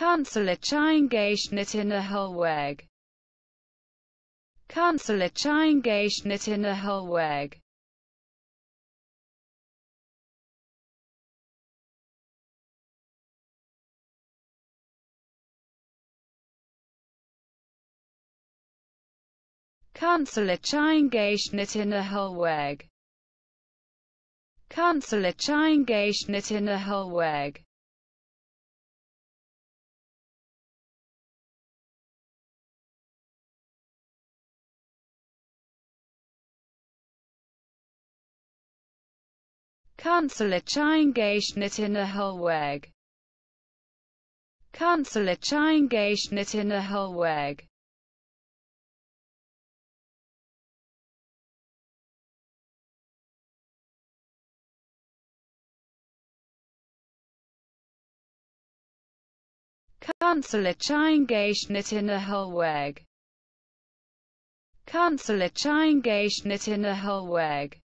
Councillor Cheingeschnitt in a Hohlweg. Kansler Cheingeschnitt in a councillor Kansler Cheingeschnitt in a Hohlweg. Kansler Cheingeschnitt in a Hohlweg. Kanzler Cheingeschnitt in a Hohlweg. Kanzler Cheingeschnitt in a Hohlweg. Kanzler Cheingeschnitt in a Hohlweg. Kanzler Cheingeschnitt in a Hohlweg.